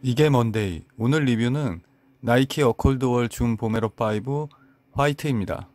이게 먼데이. 오늘 리뷰는 나이키 어콜드월 줌 보메로 5 화이트입니다.